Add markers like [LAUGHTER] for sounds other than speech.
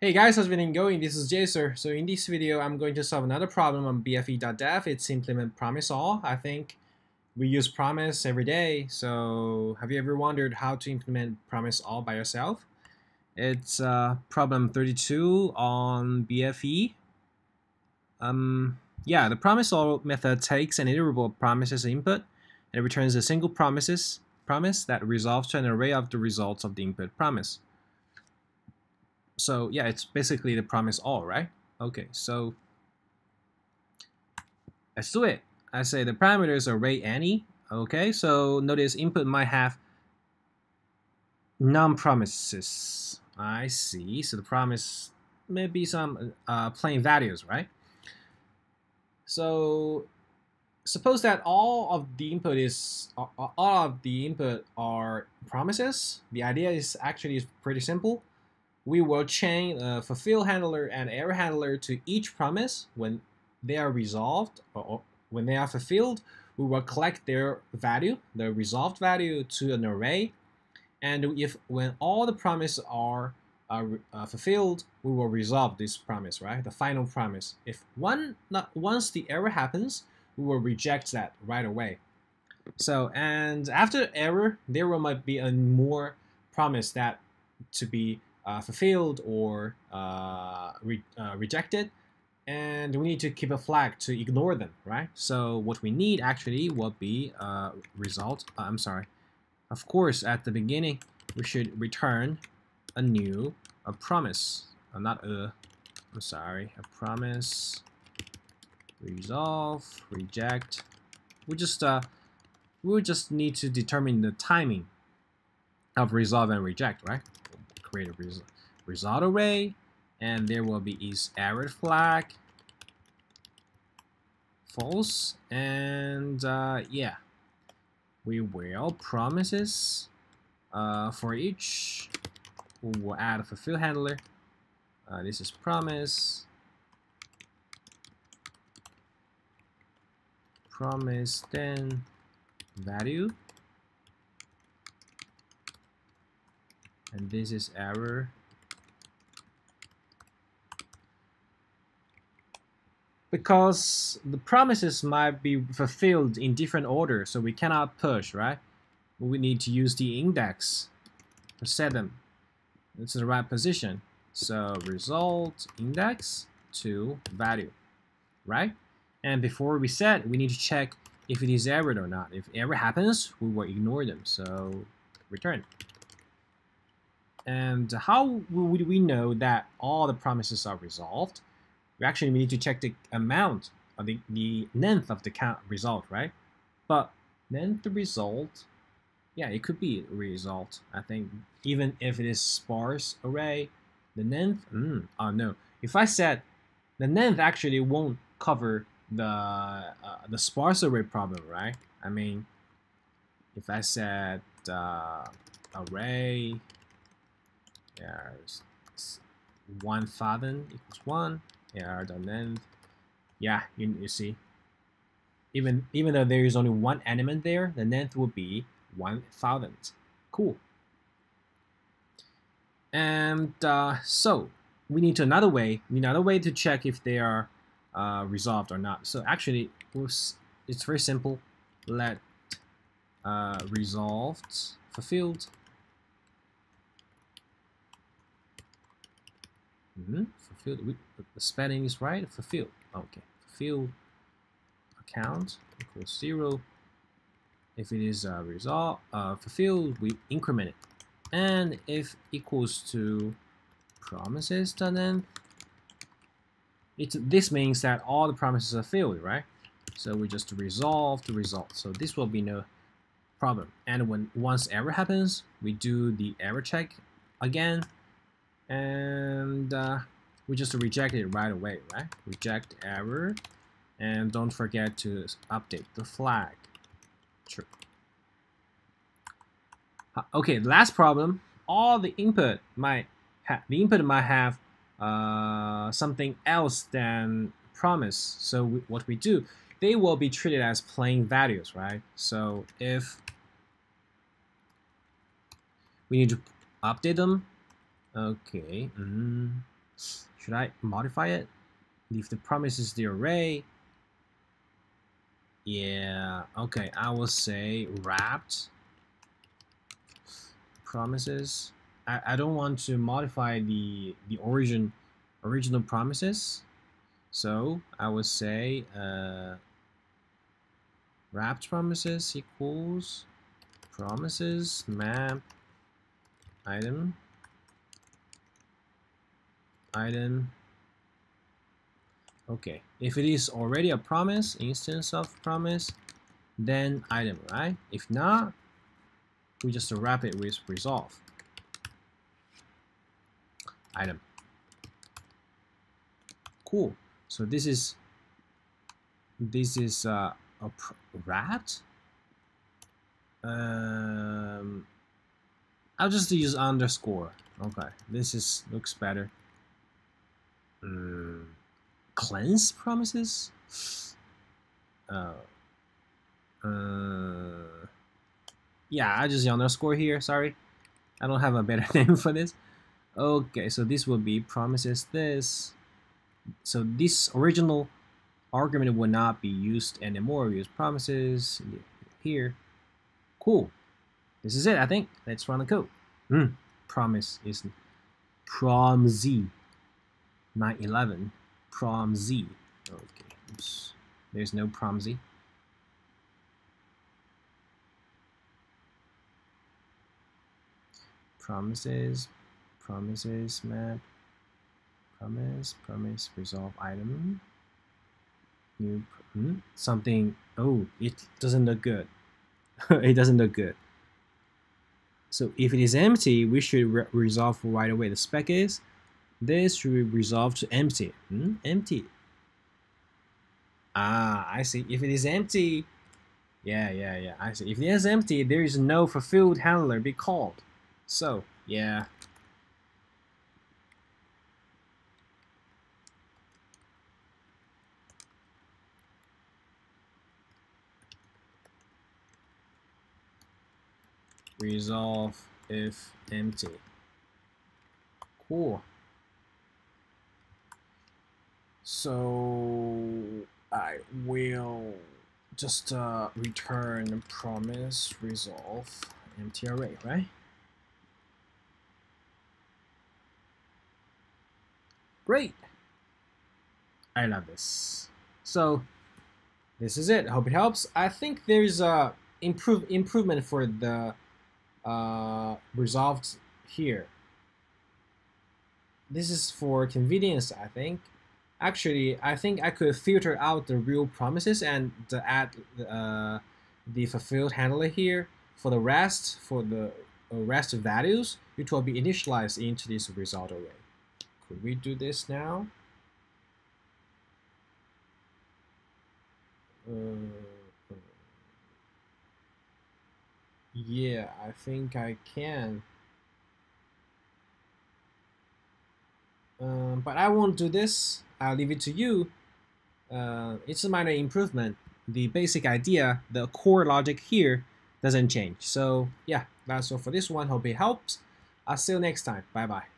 Hey guys, how's it been going? This is JSer. So in this video, I'm going to solve another problem on BFE.dev. It's implement promise all. I think we use promise every day. So have you ever wondered how to implement promise all by yourself? It's uh, problem 32 on BFE. Um, yeah, the promise all method takes an iterable promises input and returns a single promises promise that resolves to an array of the results of the input promise. So yeah, it's basically the promise all, right? Okay, so let's do it. I say the parameters array any. Okay, so notice input might have non-promises. I see. So the promise may be some uh, plain values, right? So suppose that all of the input is all of the input are promises. The idea is actually pretty simple we will chain a fulfill handler and error handler to each promise. When they are resolved or when they are fulfilled we will collect their value the resolved value to an array. And if when all the promises are uh, uh, fulfilled we will resolve this promise right? The final promise. If one not once the error happens we will reject that right away. So and after error there will might be a more promise that to be fulfilled or uh, re uh, rejected and we need to keep a flag to ignore them right? So what we need actually will be a result uh, I'm sorry. Of course at the beginning we should return a new a promise uh, not a I'm sorry a promise. Resolve reject. We just uh we just need to determine the timing of resolve and reject right create a res result array and there will be is error flag. False and uh, yeah. We will promises uh, for each. We will add a fulfill handler. Uh, this is promise. Promise then value and this is error. Because the promises might be fulfilled in different order so we cannot push right? We need to use the index to set them into the right position. So result index to value right? And before we set we need to check if it is errored or not. If error happens we will ignore them. So return and how would we know that all the promises are resolved? We actually need to check the amount of the, the length of the count result, right? But then the result, yeah, it could be a result. I think even if it is sparse array, the length, mm, oh no. If I said the length actually won't cover the uh, the sparse array problem, right? I mean, if I said uh, array there's one thousand equals one. Here the length. Yeah, you, you see. Even even though there is only one element there, the length will be one thousand. Cool. And uh, so we need to another way, another way to check if they are uh, resolved or not. So actually, it's very simple. Let uh, resolved fulfilled Mm -hmm. Fulfilled. The spelling is right. Fulfilled. Okay. Fulfilled account equals zero. If it is a result uh, fulfilled, we increment it. And if equals to promises, then it this means that all the promises are filled, right? So we just resolve the result. So this will be no problem. And when once error happens, we do the error check again and uh, we just reject it right away, right? Reject error, and don't forget to update the flag. True. Okay, last problem. All the input might have the input might have uh, something else than promise. So we, what we do, they will be treated as plain values, right? So if we need to update them Okay. Mm. Should I modify it? Leave the promises the array. Yeah, okay, I will say wrapped promises. I, I don't want to modify the the origin original promises. So I will say uh, wrapped promises equals promises map item item okay if it is already a promise instance of promise then item right? If not we just wrap it with resolve. Item. Cool. So this is this is uh, a rat um, I'll just use underscore. Okay this is looks better um, cleanse promises uh, [SIGHS] uh, yeah I just underscore here sorry I don't have a better [LAUGHS] name for this okay so this will be promises this so this original argument will not be used anymore. We use promises here. Cool. This is it, I think. Let's run the code. Mm. Promise is prom z 911 prom z. Okay. Oops. There's no prom z. Promises, promises map promise promise resolve item new hmm? something oh it doesn't look good [LAUGHS] it doesn't look good so if it is empty we should re resolve right away the spec is this should be resolved to empty. Hmm? empty. Ah I see. If it is empty yeah yeah yeah I see. If it is empty there is no fulfilled handler. Be called. So yeah. Resolve if empty. Cool. So I will just uh, return promise resolve empty array, right? Great. I love this. So this is it. I hope it helps. I think there's a improve improvement for the uh, resolved here. This is for convenience, I think. Actually, I think I could filter out the real promises and add uh, the fulfilled handler here. For the rest, for the rest values, it will be initialized into this result array. Could we do this now? Uh, Yeah, I think I can. Um, but I won't do this. I'll leave it to you. Uh, it's a minor improvement. The basic idea, the core logic here doesn't change. So yeah, that's all for this one. Hope it helps. I'll see you next time. Bye bye.